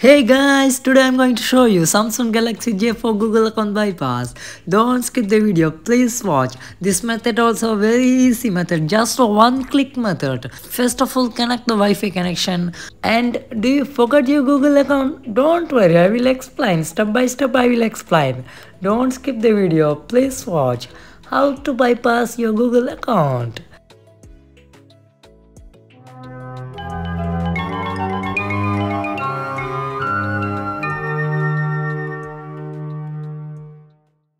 Hey guys, today I'm going to show you Samsung Galaxy J4 Google account bypass. Don't skip the video, please watch. This method also very easy method, just a one click method. First of all, connect the Wi-Fi connection. And do you forget your Google account? Don't worry, I will explain. Step by step I will explain. Don't skip the video, please watch. How to bypass your Google account.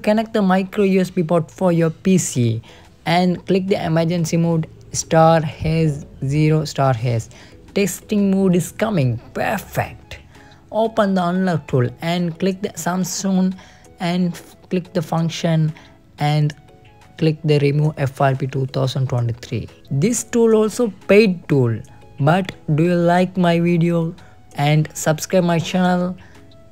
Connect the micro USB port for your PC and click the emergency mode star hash 0 star hash. Testing mode is coming. Perfect. Open the unlock tool and click the Samsung and click the function and click the remove FRP 2023. This tool also paid tool but do you like my video and subscribe my channel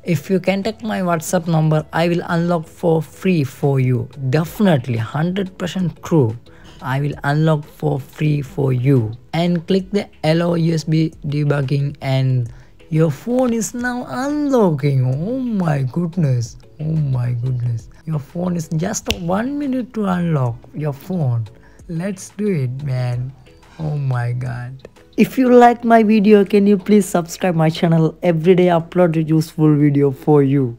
if you contact my whatsapp number i will unlock for free for you. Definitely 100% true. I will unlock for free for you. And click the allow usb debugging and your phone is now unlocking. Oh my goodness. Oh my goodness. Your phone is just one minute to unlock your phone. Let's do it man. Oh my god if you like my video, can you please subscribe my channel? Every day upload a useful video for you.